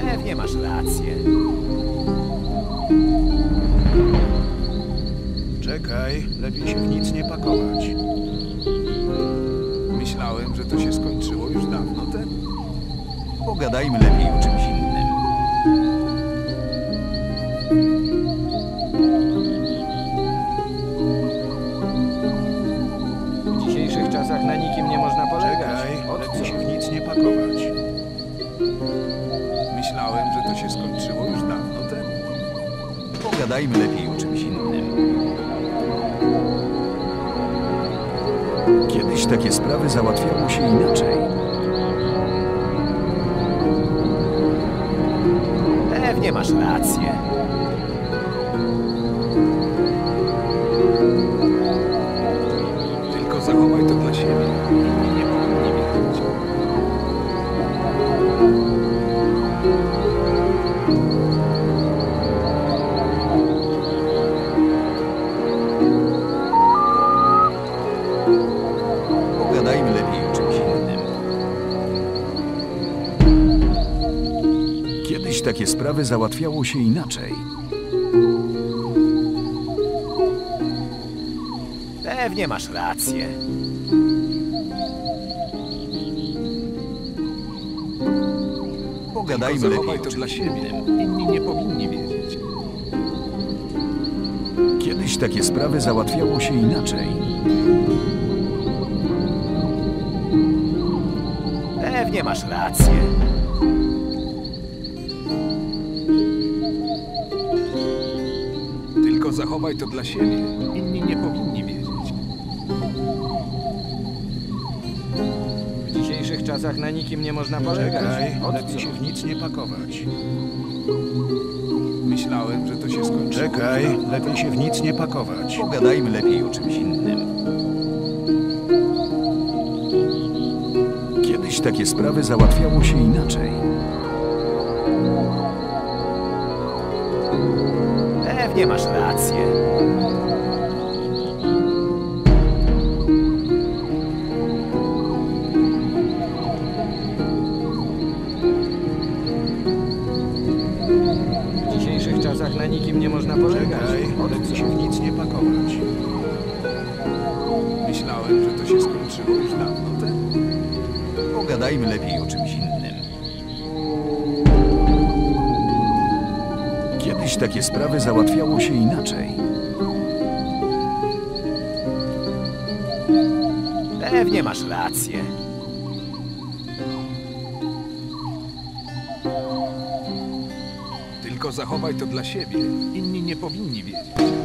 Pewnie masz rację. Czekaj, lepiej się w nic nie pakować. Myślałem, że to się skończyło już dawno temu. Pogadajmy lepiej o czymś Pogadajmy lepiej o czymś innym. Kiedyś takie sprawy załatwiało się inaczej. Pewnie masz rację. Sprawy załatwiało się inaczej. Pewnie masz rację. Pogadajmy Tylko lepiej to dla siebie. Inni nie powinni wiedzieć. Kiedyś takie sprawy załatwiało się inaczej. Pewnie masz rację. Tylko zachowaj to dla siebie. Inni nie powinni wiedzieć. W dzisiejszych czasach na nikim nie można polegać. Czekaj, lepiej się w nic nie pakować. Myślałem, że to się skończyło. Czekaj, lepiej się w nic nie pakować. Pogadajmy lepiej o czymś innym. Kiedyś takie sprawy załatwiało się inaczej. Pewnie masz rację. W dzisiejszych czasach na nikim nie można polegać. Czekaj, Od lepiej co? się w nic nie pakować. Myślałem, że to się skończyło już dawno temu. Pogadajmy lepiej o czymś takie sprawy załatwiało się inaczej. Pewnie masz rację. Tylko zachowaj to dla siebie. Inni nie powinni wiedzieć.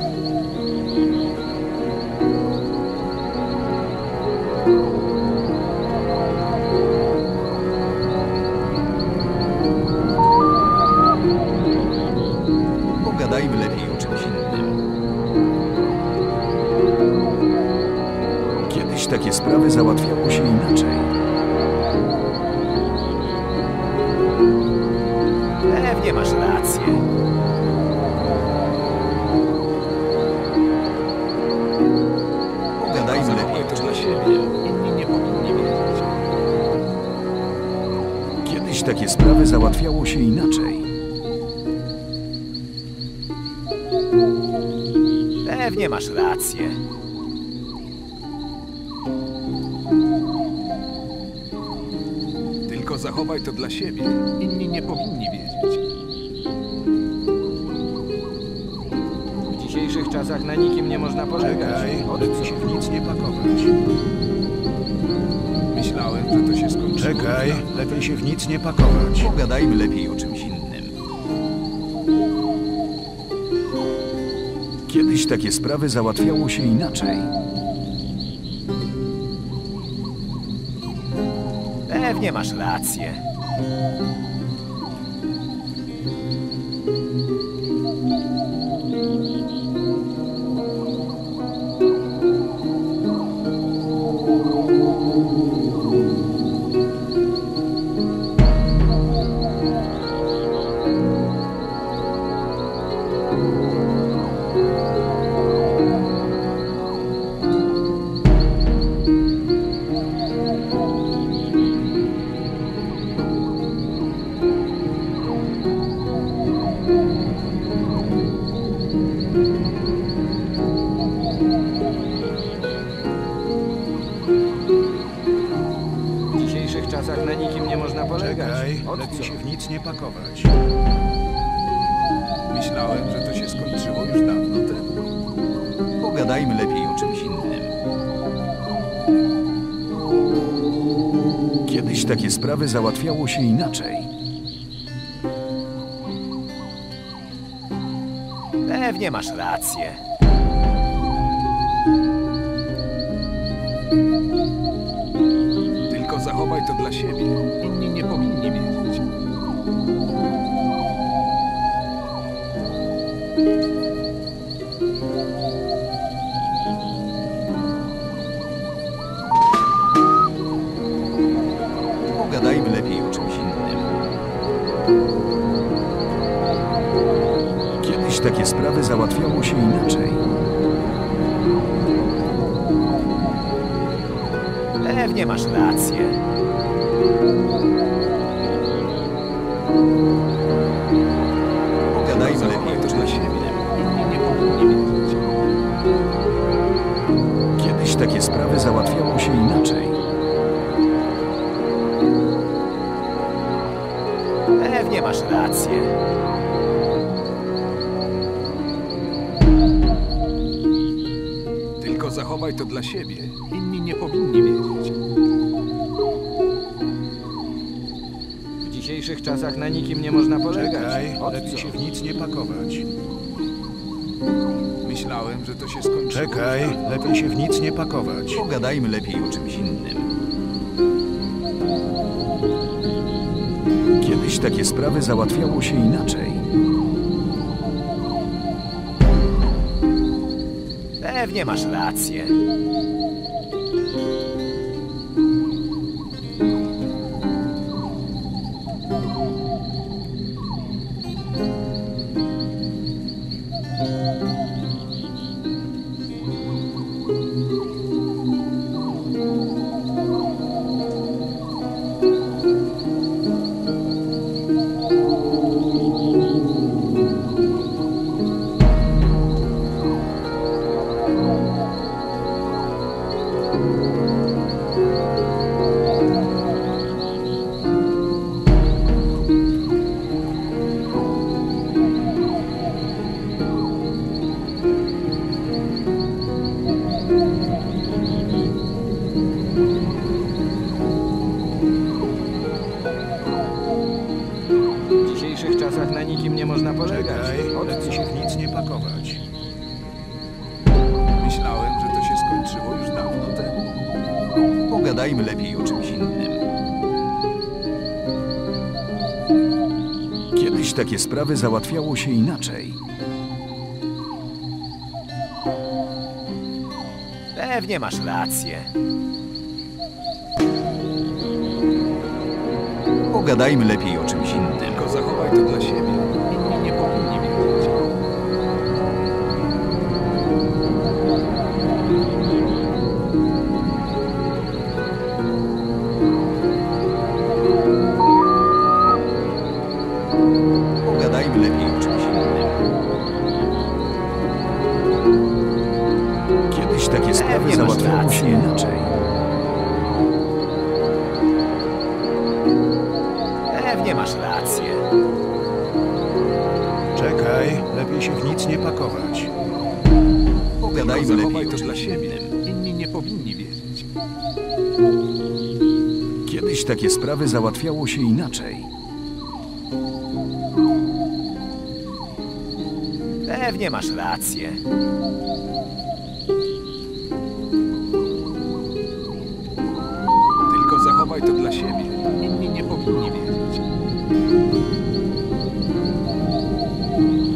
Takie sprawy załatwiało się inaczej. Pewnie masz rację. Tylko zachowaj to dla siebie. Inni nie powinni wiedzieć. W dzisiejszych czasach na nikim nie można polegać. Czekaj, Od się w nic nie pakować. Czekaj, lepiej się w nic nie pakować. Pogadajmy lepiej o czymś innym. Kiedyś takie sprawy załatwiało się inaczej. Pewnie masz rację. Sprawy załatwiało się inaczej. Pewnie masz rację. Tylko zachowaj to dla siebie. Inni nie powinni sprawy załatwiało się inaczej. Pewnie masz rację. Pogadajmy lepiej dla czymś siebie. Kiedyś takie sprawy załatwiało się inaczej. Pewnie masz rację. Zachowaj to dla siebie. Inni nie powinni wiedzieć. W dzisiejszych czasach na nikim nie można polegać. Czekaj, Od lepiej co? się w nic nie pakować. Myślałem, że to się skończyło. Czekaj, lepiej się w nic nie pakować. Pogadajmy lepiej o czymś innym. Kiedyś takie sprawy załatwiało się inaczej. Pewnie masz rację. Sprawy załatwiało się inaczej. Pewnie masz rację. Pogadajmy lepiej o czymś innym. Sprawy załatwiało się inaczej. Pewnie masz rację. Tylko zachowaj to dla siebie. Inni nie powinni wiedzieć.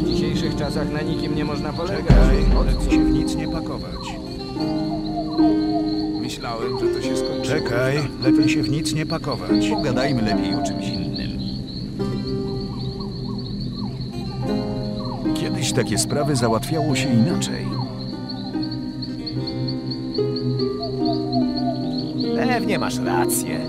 W dzisiejszych czasach na nikim nie można polegać. Czekaj, się w nic nie pakować. Myślałem, że to się skończyło. Czekaj, lepiej się w nic nie pakować. Pogadajmy lepiej o czymś innym. Kiedyś takie sprawy załatwiało się inaczej. Pewnie masz rację.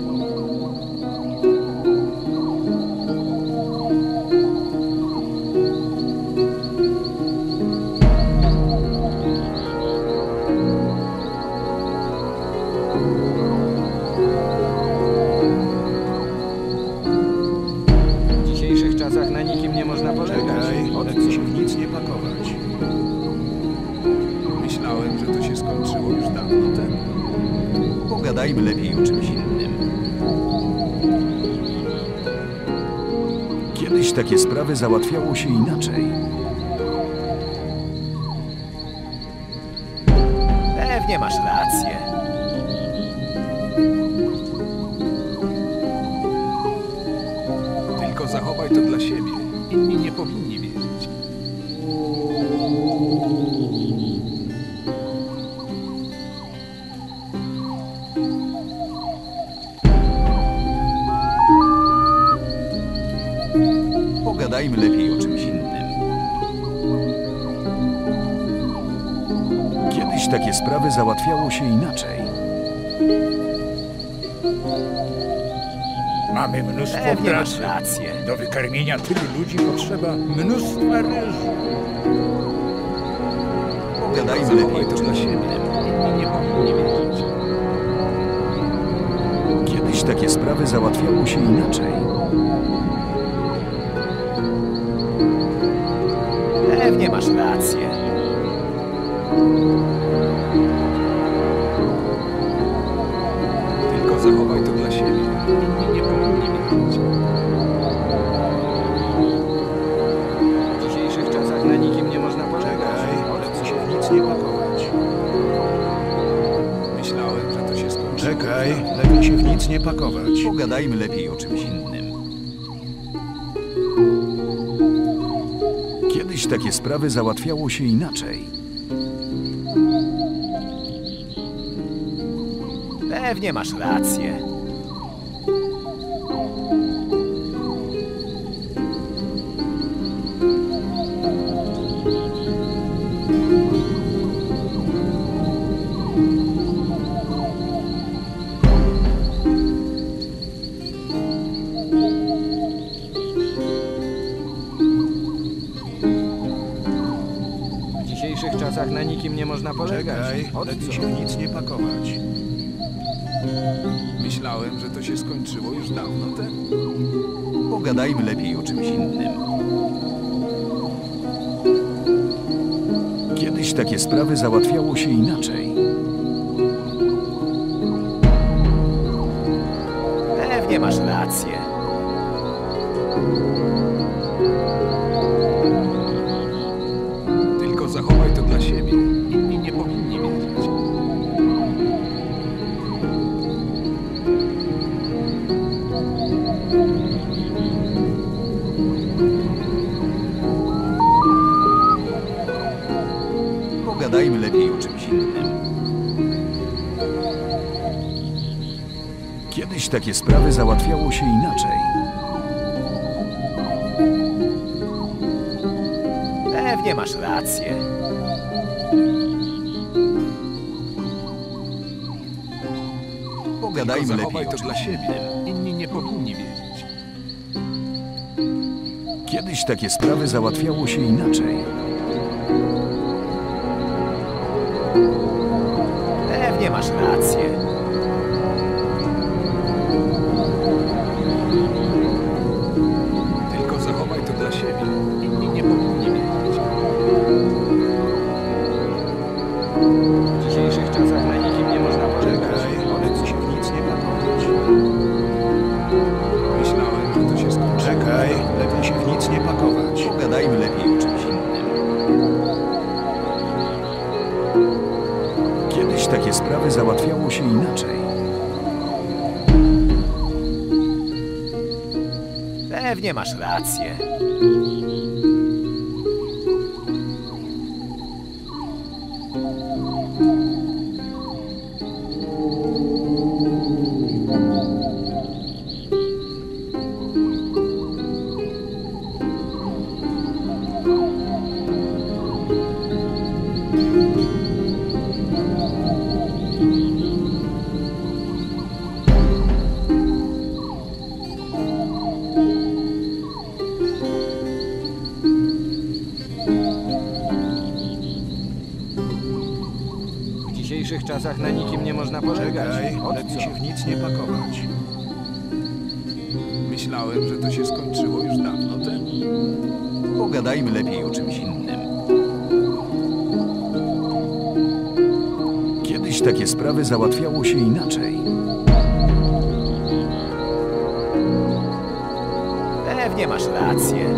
Sprawy załatwiało się inaczej. Mamy mnóstwo Pewnie masz pracy. rację. Do wykarmienia tylu ludzi potrzeba mnóstwa ryżu. Pogadajmy lepiej to dla siebie. Inni nie powinni wiedzieć. Kiedyś takie sprawy załatwiało się inaczej. Pewnie masz rację. Nie pakować. Pogadajmy lepiej o czymś innym. Kiedyś takie sprawy załatwiało się inaczej. Pewnie masz rację. Polegać. Czekaj, Od lepiej co? się nic nie pakować. Myślałem, że to się skończyło już dawno temu. Pogadajmy lepiej o czymś innym. Kiedyś takie sprawy załatwiało się inaczej. Takie sprawy załatwiało się inaczej. Pewnie masz rację. Pogadajmy lepiej to dla siebie. Inni nie powinni wiedzieć. Kiedyś takie sprawy załatwiało się inaczej. Masz rację. Dzisiejszych czasach na nikim nie można polegać. Czekaj, lepiej się w nic nie pakować. Myślałem, że to się skończyło już dawno temu. Pogadajmy lepiej o czymś innym. Kiedyś takie sprawy załatwiało się inaczej. Pewnie masz rację.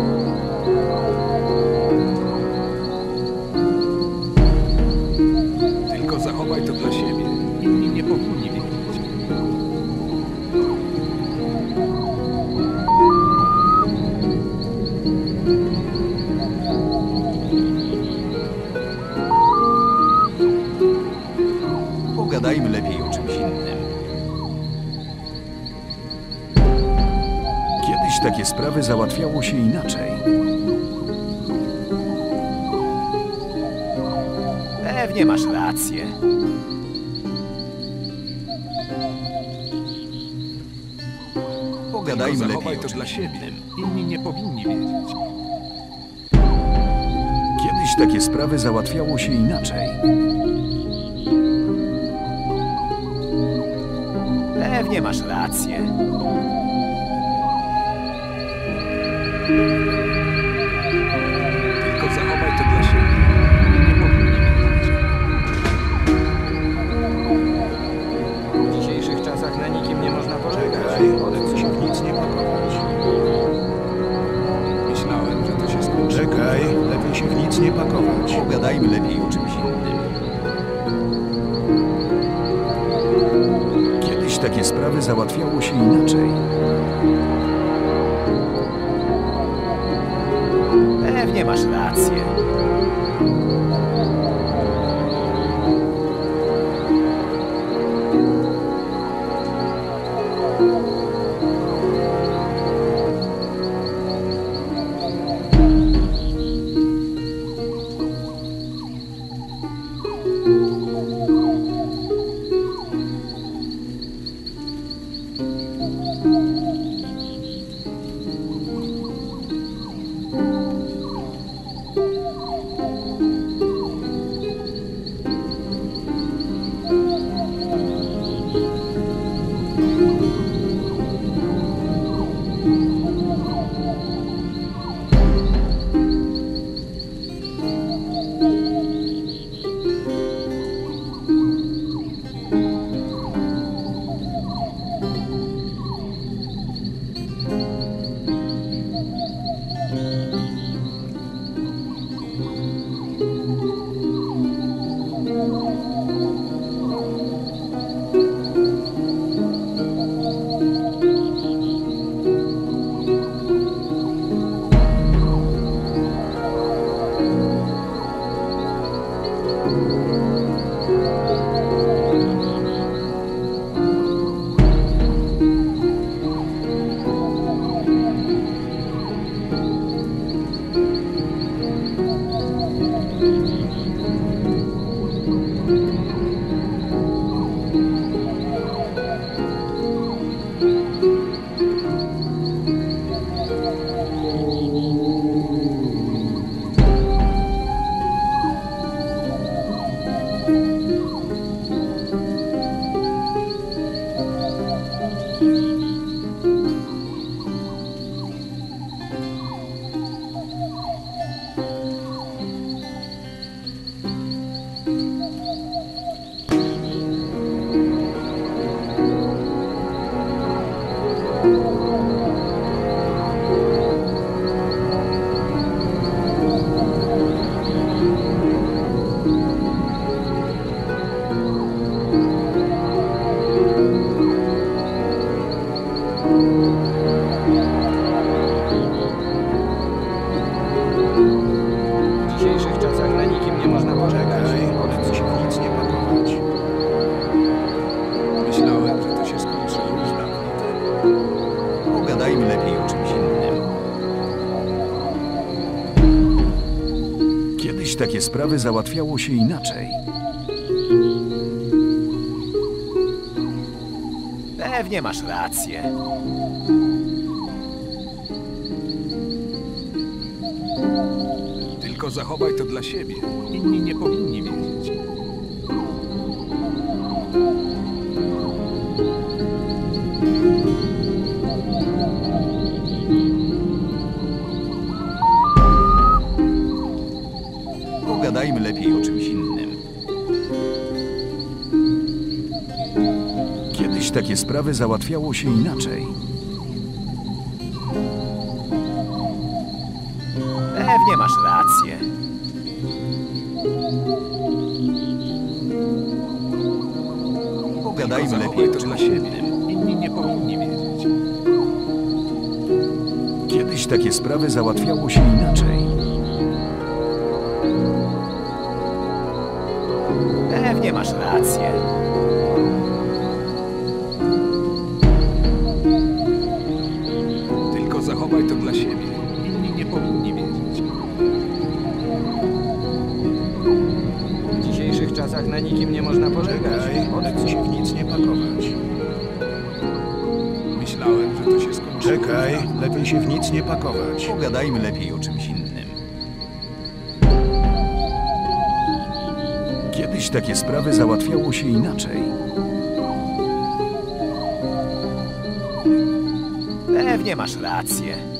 Załatwiało się inaczej. Pewnie masz rację. Pogadajmy Tylko lepiej to dla siebie. Inni nie powinni wiedzieć. Kiedyś takie sprawy załatwiało się inaczej. Pewnie masz rację. Nic nie pakować. Pogadajmy lepiej o czymś innym. Kiedyś takie sprawy załatwiało się inaczej. Pewnie masz rację. Sprawy załatwiało się inaczej. Pewnie masz rację. Tylko zachowaj to dla siebie. Inni nie powinni sprawy załatwiało się inaczej. Pewnie masz rację. Pogadajmy lepiej to dla siebie. Inni nie powinni wiedzieć. Kiedyś takie sprawy załatwiało się inaczej. Pewnie masz rację. Na nikim nie można polegać. Czekaj, lepiej się w nic nie pakować. Myślałem, że to się skończyło. Czekaj, lepiej się w nic nie pakować. Pogadajmy lepiej o czymś innym. Kiedyś takie sprawy załatwiało się inaczej. Pewnie masz rację.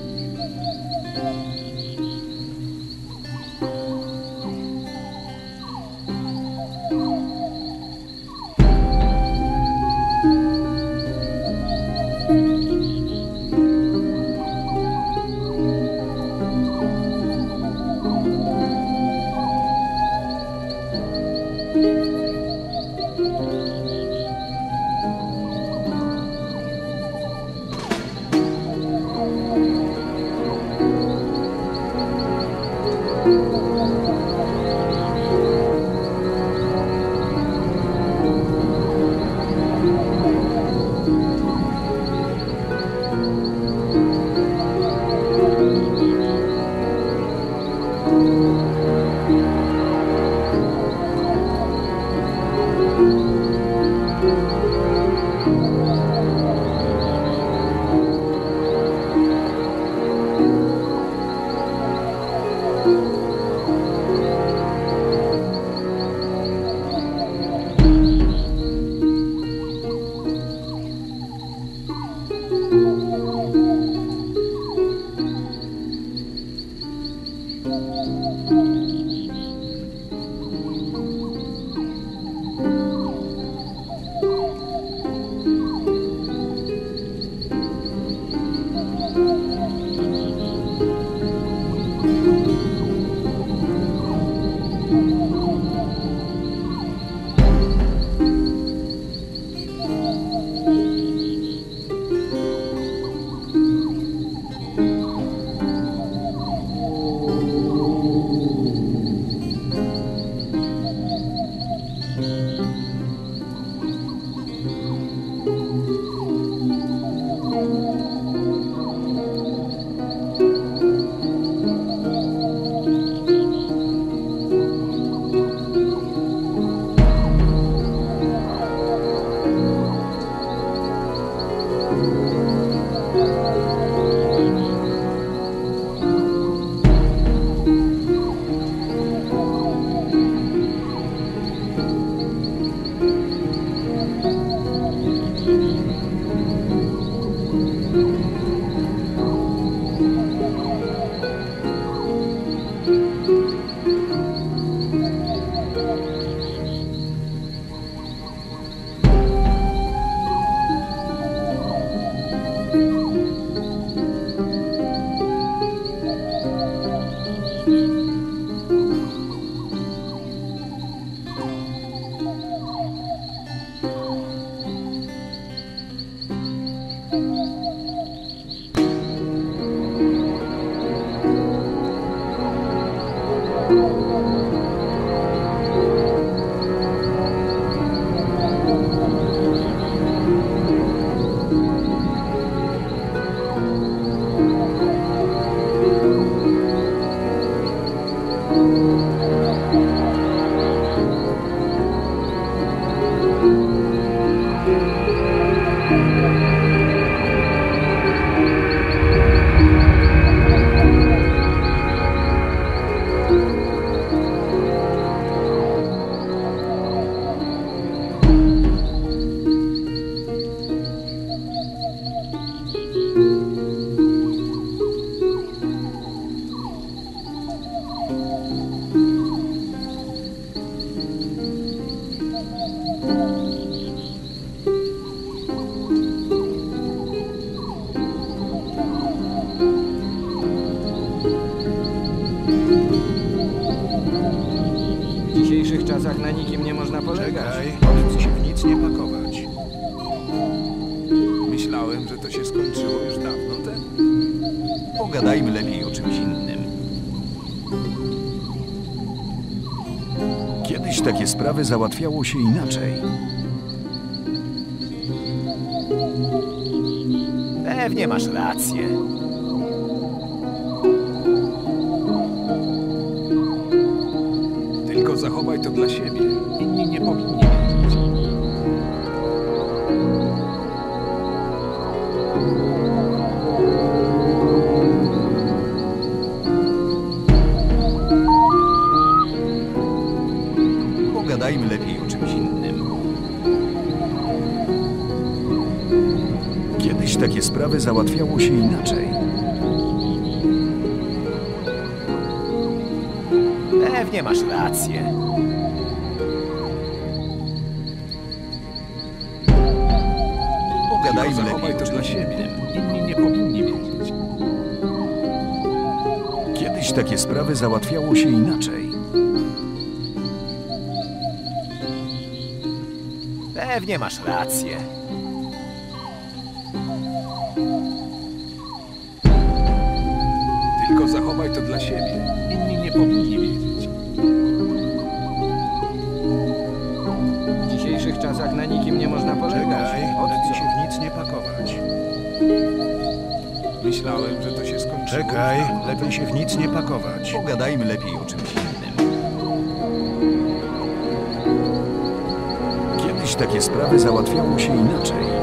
Sprawy załatwiało się inaczej. Sprawy załatwiało się inaczej. Pewnie masz rację. Pogadajmy lepiej to dla siebie. Inni nie powinni wiedzieć. Kiedyś takie sprawy załatwiało się inaczej. Pewnie masz rację. Nic nie pakować. Pogadajmy lepiej o czymś innym. Kiedyś takie sprawy załatwiało się inaczej.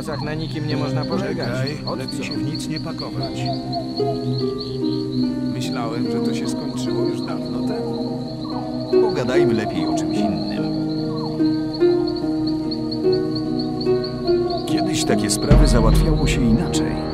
Czasach na nikim nie można polegać. Czekaj, lepiej się w nic nie pakować. Myślałem, że to się skończyło już dawno temu. Pogadajmy lepiej o czymś innym. Kiedyś takie sprawy załatwiało się inaczej.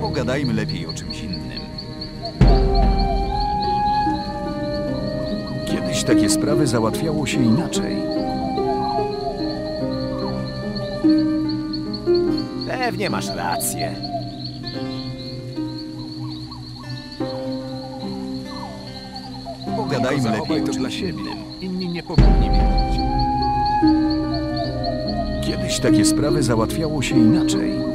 Pogadajmy lepiej o czymś innym. Kiedyś takie sprawy załatwiało się inaczej. Pewnie masz rację. Tylko lepiej to dla siebie. Inni nie powinni wiedzieć. Kiedyś takie sprawy załatwiało się inaczej.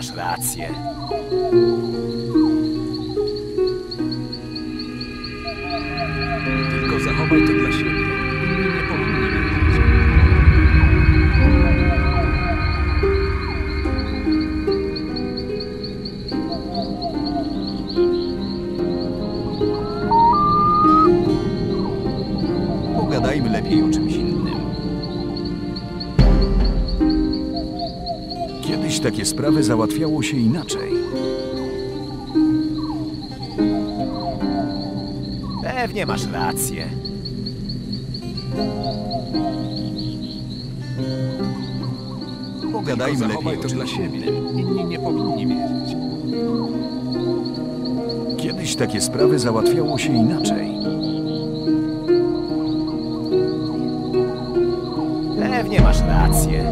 Masz rację. Załatwiało się inaczej. Pewnie masz rację. Pogadajmy lepiej to dla siebie. Inni nie powinni wiedzieć. Kiedyś takie sprawy załatwiało się inaczej. Pewnie masz rację.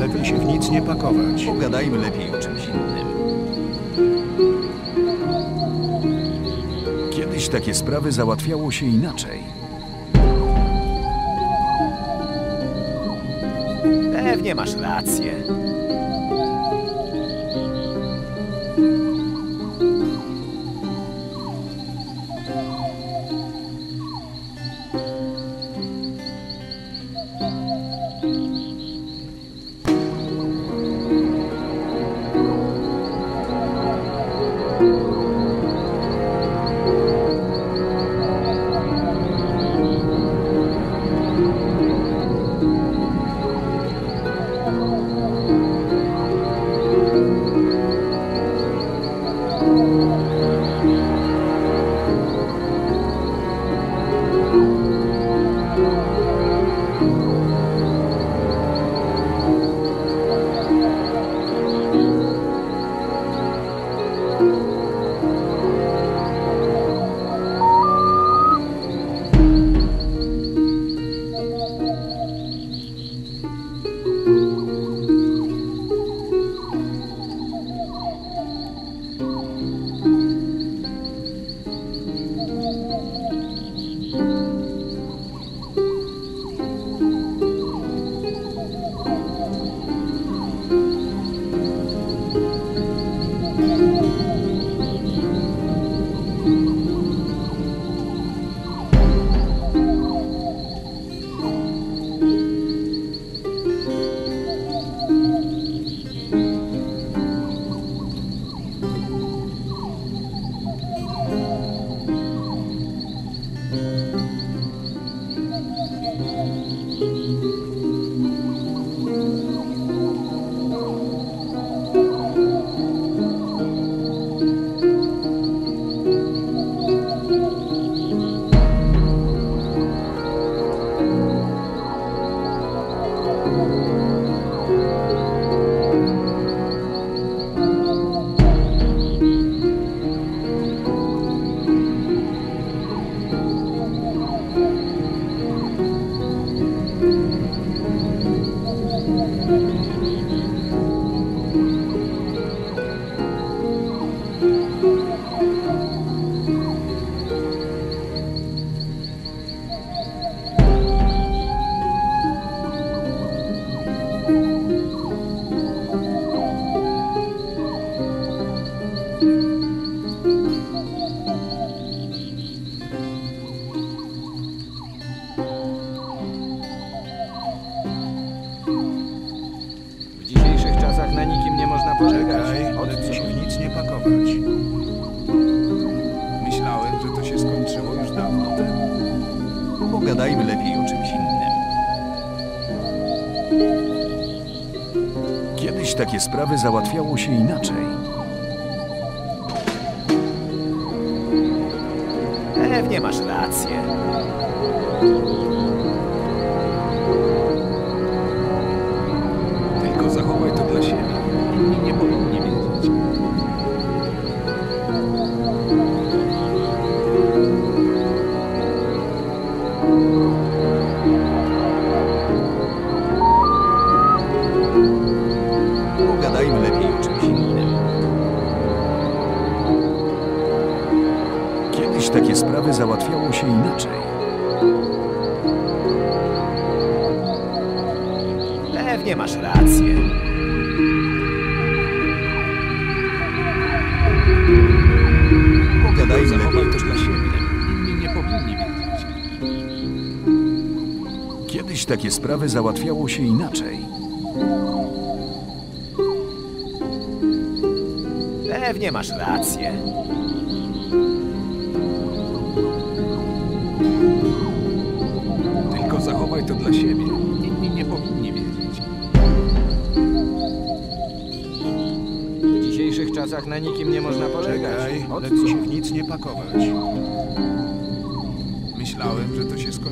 Lepiej się w nic nie pakować. Pogadajmy lepiej o czymś innym. Kiedyś takie sprawy załatwiało się inaczej. Pewnie masz rację. Pakować. Myślałem, że to się skończyło już dawno temu. Pogadajmy lepiej o czymś innym. Kiedyś takie sprawy załatwiało się inaczej. Pewnie masz rację. takie sprawy załatwiało się inaczej. Pewnie masz rację. Tylko zachowaj to dla siebie. Inni nie powinni wiedzieć. W dzisiejszych czasach na nikim nie można polegać. Czekaj, lepiej się w nic nie pakować.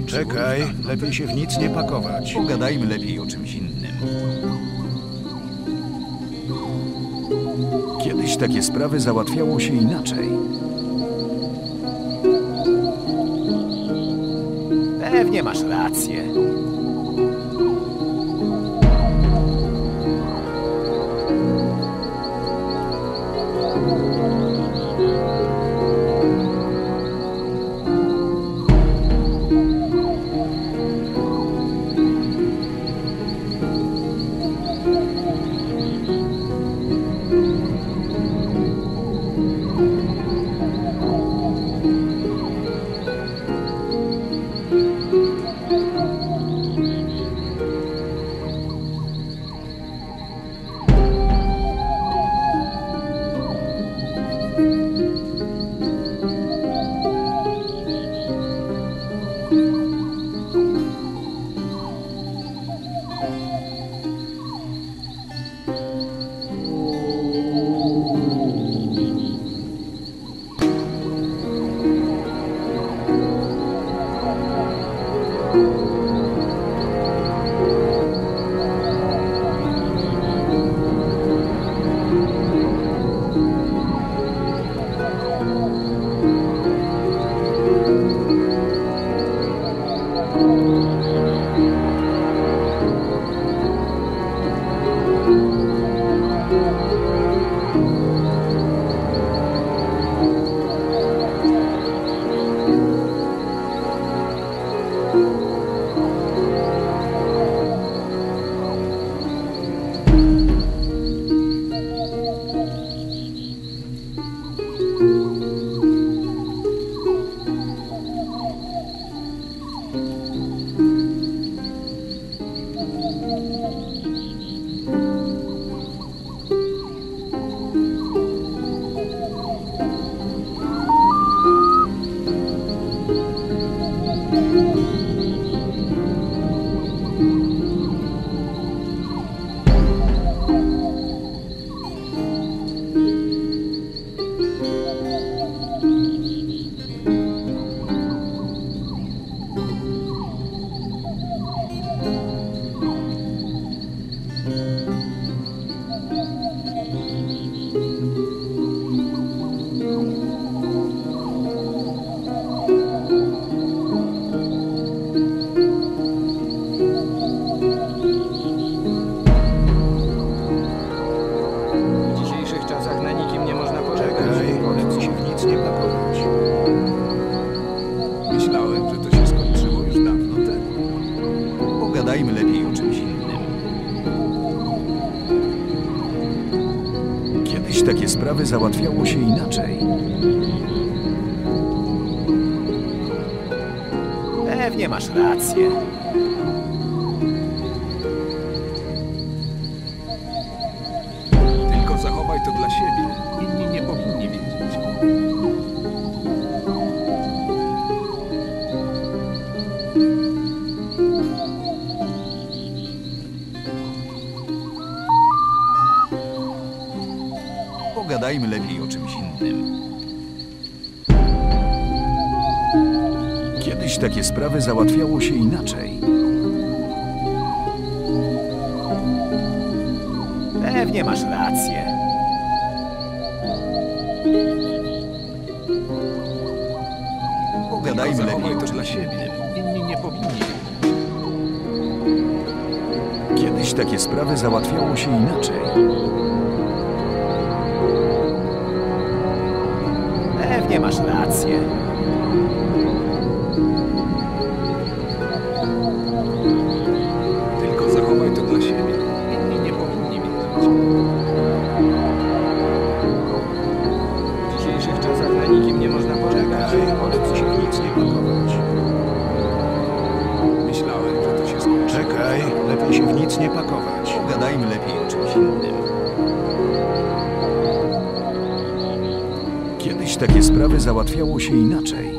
Czekaj, lepiej się w nic nie pakować. Pogadajmy lepiej o czymś innym. Kiedyś takie sprawy załatwiało się inaczej. załatwiało się inaczej. siebie. Inni nie powinni. Kiedyś takie sprawy załatwiało się inaczej. Pewnie masz rację. Sprawy załatwiało się inaczej.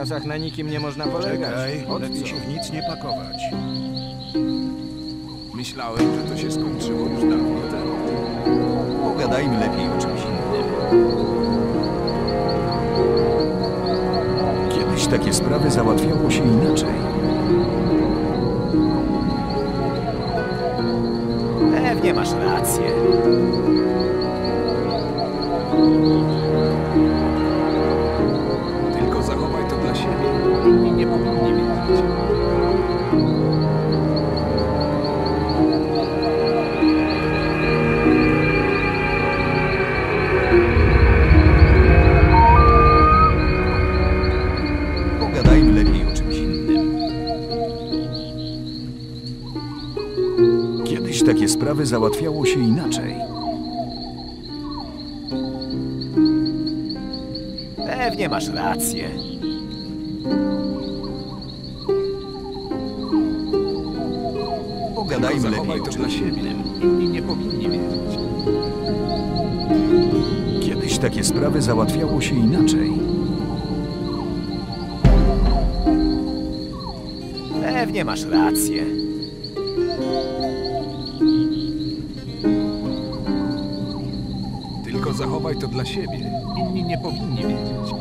Czasach na nikim nie można polegać. Czekaj, Od lepiej co? się w nic nie pakować. Myślałem, że to się skończyło już dawno temu. Pogadajmy lepiej o czymś innym. Kiedyś takie sprawy załatwiało się inaczej. Sprawy załatwiało się inaczej. Pewnie masz rację. Pogadajmy lepiej to dla siebie. Inni nie powinni wiedzieć. Kiedyś takie sprawy załatwiało się inaczej. Pewnie masz rację. Tylko zachowaj to dla siebie. Inni nie powinni wiedzieć.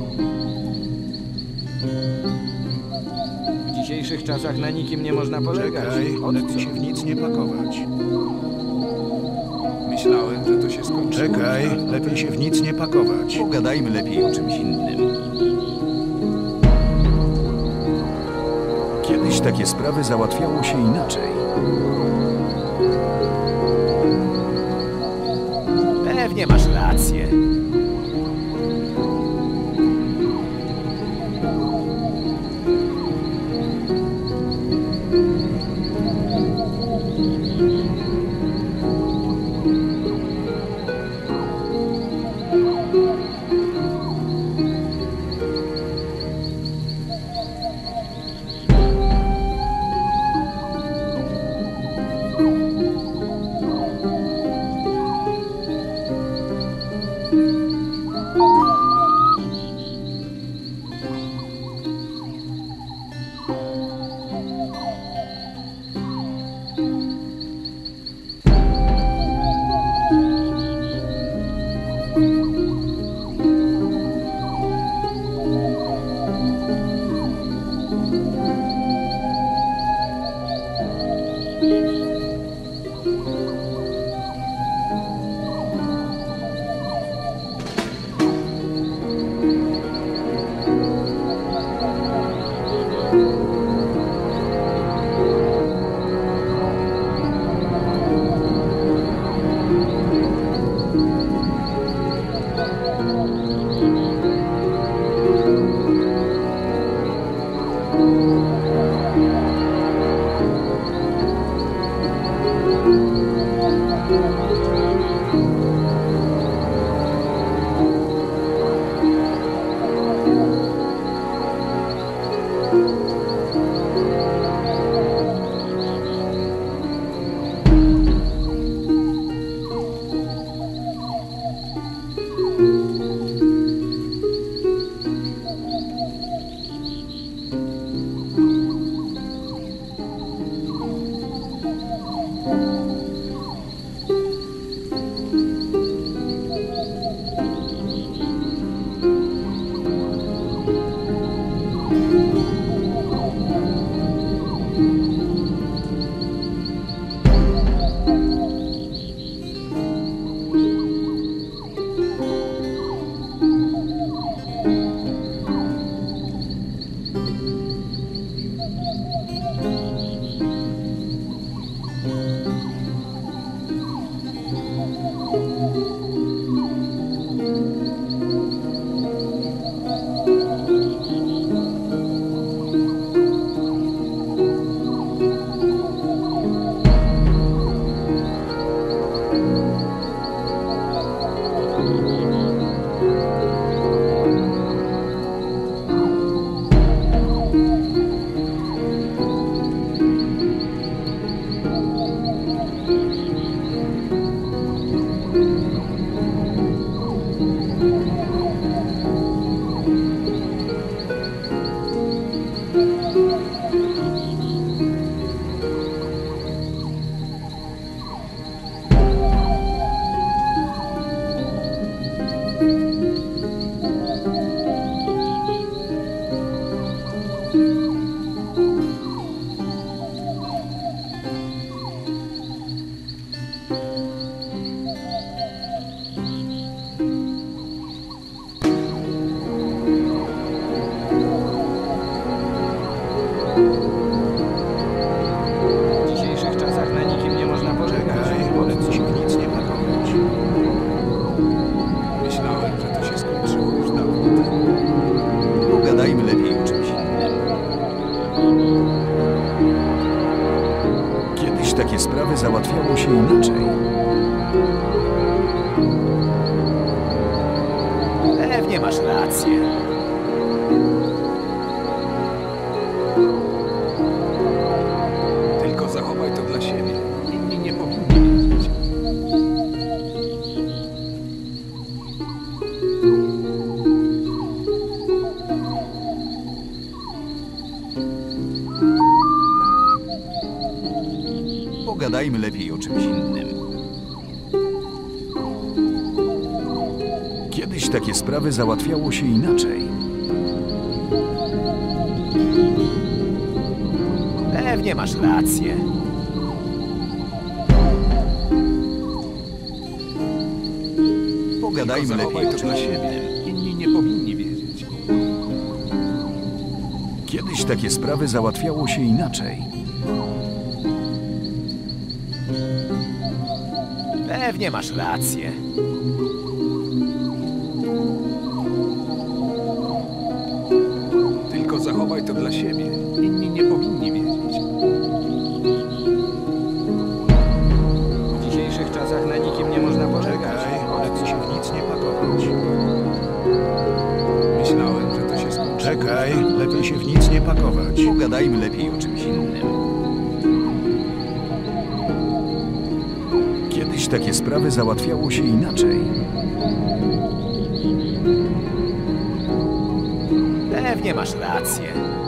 W dzisiejszych czasach na nikim nie można polegać. Czekaj, lepiej się w nic nie pakować. Myślałem, że to się skończyło. Czekaj, lepiej się w nic nie pakować. Pogadajmy lepiej o czymś innym. Kiedyś takie sprawy załatwiało się inaczej. Pewnie masz rację. Sprawy załatwiało się inaczej. Pewnie masz rację. Pogadajmy lepiej o czymś siebie. innym. Inni nie powinni wiedzieć. Kiedyś takie sprawy załatwiało się inaczej. Pewnie masz rację. To dla siebie. Inni nie powinni wiedzieć. W dzisiejszych czasach na nikim nie można wolę ci się w nic nie pakować. Myślałem, że to się skończyło. Czekaj, lepiej się w nic nie pakować. Pogadajmy lepiej o czymś innym. Kiedyś takie sprawy załatwiało się inaczej. Pewnie masz rację.